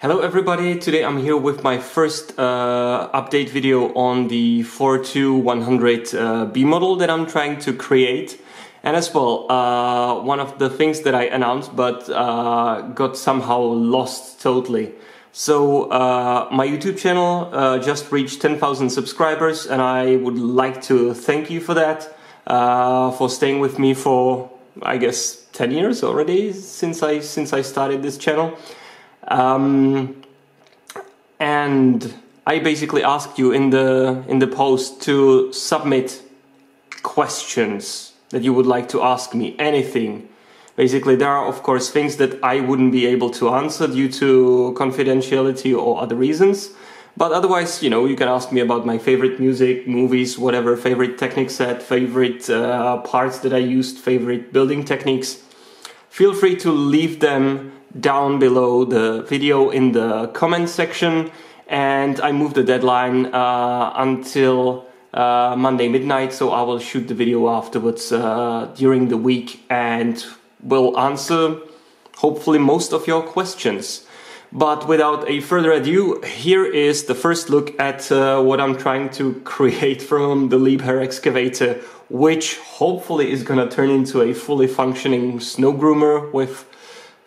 Hello everybody, today I'm here with my first uh, update video on the 42100 uh, B model that I'm trying to create. And as well, uh, one of the things that I announced but uh, got somehow lost totally. So uh, my YouTube channel uh, just reached 10,000 subscribers and I would like to thank you for that, for staying with me for I guess 10 years already since I, since I started this channel. Um, and I basically asked you in the in the post to submit questions that you would like to ask me, anything. Basically, there are of course things that I wouldn't be able to answer due to confidentiality or other reasons. But otherwise, you know, you can ask me about my favorite music, movies, whatever, favorite Technic set, favorite uh, parts that I used, favorite building techniques. Feel free to leave them down below the video in the comment section and I moved the deadline uh, until uh, Monday midnight so I will shoot the video afterwards uh, during the week and will answer hopefully most of your questions. But without a further ado, here is the first look at uh, what I'm trying to create from the Liebherr excavator, which hopefully is gonna turn into a fully functioning snow groomer with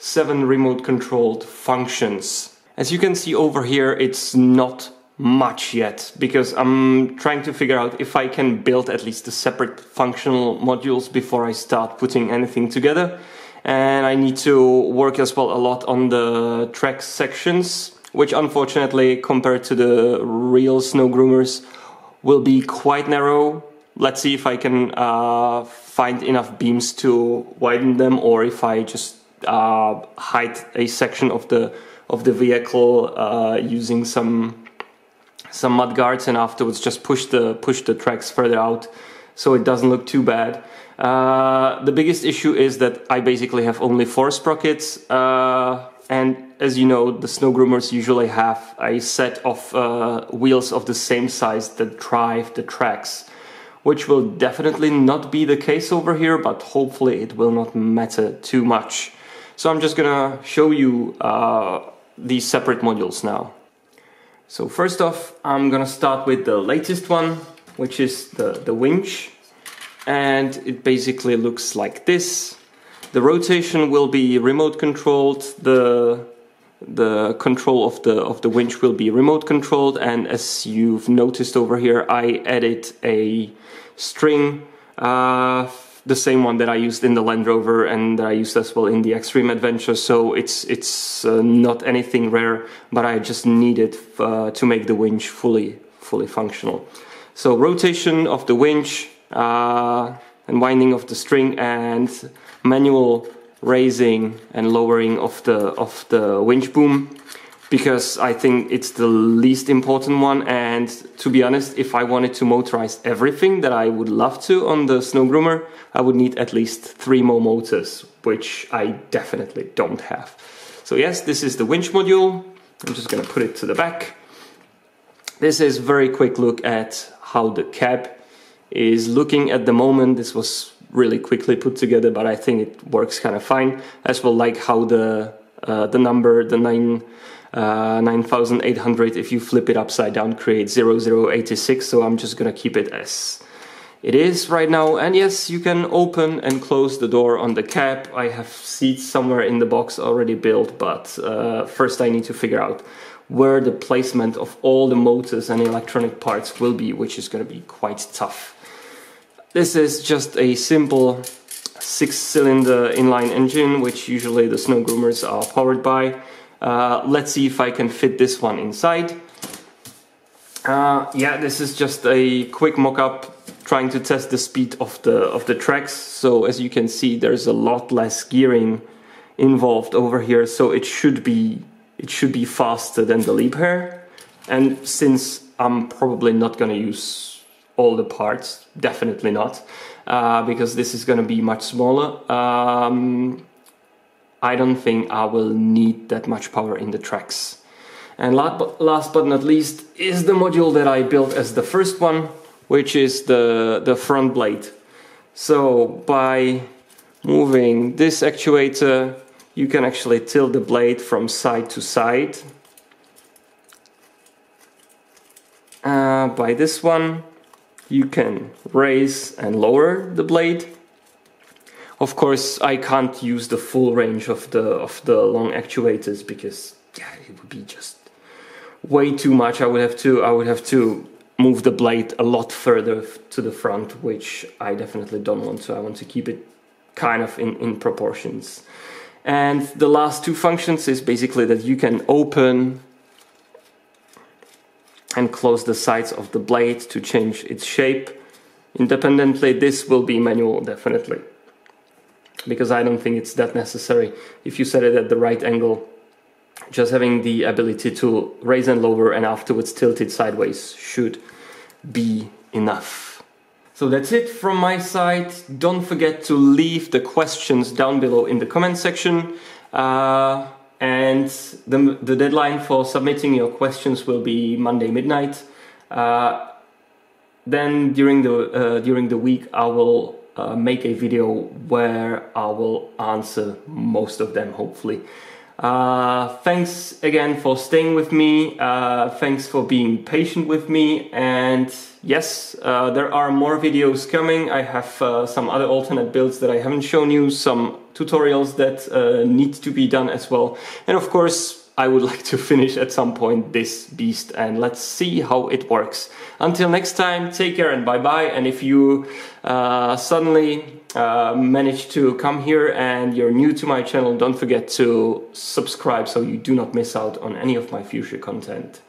seven remote controlled functions. As you can see over here, it's not much yet because I'm trying to figure out if I can build at least the separate functional modules before I start putting anything together. And I need to work as well a lot on the track sections, which unfortunately compared to the real snow groomers will be quite narrow. Let's see if I can uh, find enough beams to widen them or if I just uh, hide a section of the of the vehicle uh, using some some mud guards and afterwards just push the push the tracks further out so it doesn't look too bad. Uh, the biggest issue is that I basically have only four sprockets uh, and as you know the snow groomers usually have a set of uh, wheels of the same size that drive the tracks which will definitely not be the case over here but hopefully it will not matter too much. So I'm just gonna show you uh, these separate modules now. So first off, I'm gonna start with the latest one, which is the, the winch. And it basically looks like this. The rotation will be remote controlled, the the control of the of the winch will be remote controlled and as you've noticed over here I added a string uh, the same one that I used in the Land Rover and that I used as well in the Extreme Adventure. So it's it's uh, not anything rare, but I just needed uh, to make the winch fully fully functional. So rotation of the winch uh, and winding of the string and manual raising and lowering of the of the winch boom because I think it's the least important one. And to be honest, if I wanted to motorize everything that I would love to on the snow groomer, I would need at least three more motors, which I definitely don't have. So yes, this is the winch module. I'm just gonna put it to the back. This is very quick look at how the cab is looking at the moment. This was really quickly put together, but I think it works kind of fine. As well like how the uh, the number, the nine uh, 9800 if you flip it upside down creates 0086 so I'm just gonna keep it as it is right now. And yes you can open and close the door on the cab I have seats somewhere in the box already built but uh, first I need to figure out where the placement of all the motors and electronic parts will be which is gonna be quite tough. This is just a simple six cylinder inline engine which usually the snow groomers are powered by uh, let's see if I can fit this one inside. Uh, yeah, this is just a quick mock-up trying to test the speed of the of the tracks. So as you can see, there's a lot less gearing involved over here. So it should be it should be faster than the Liebherr. And since I'm probably not going to use all the parts, definitely not, uh, because this is going to be much smaller. Um, I don't think I will need that much power in the tracks. And last but not least is the module that I built as the first one, which is the, the front blade. So by moving this actuator, you can actually tilt the blade from side to side. Uh, by this one, you can raise and lower the blade. Of course I can't use the full range of the of the long actuators because yeah, it would be just way too much. I would have to I would have to move the blade a lot further to the front which I definitely don't want so I want to keep it kind of in, in proportions. And the last two functions is basically that you can open and close the sides of the blade to change its shape independently. This will be manual definitely because I don't think it's that necessary. If you set it at the right angle, just having the ability to raise and lower and afterwards tilt it sideways should be enough. So that's it from my side. Don't forget to leave the questions down below in the comment section. Uh, and the, the deadline for submitting your questions will be Monday midnight. Uh, then during the uh, during the week, I will uh, make a video where I will answer most of them, hopefully. Uh, thanks again for staying with me. Uh, thanks for being patient with me. And yes, uh, there are more videos coming. I have uh, some other alternate builds that I haven't shown you, some tutorials that uh, need to be done as well. And of course, I would like to finish at some point this beast and let's see how it works. Until next time, take care and bye bye. And if you uh, suddenly uh, manage to come here and you're new to my channel, don't forget to subscribe so you do not miss out on any of my future content.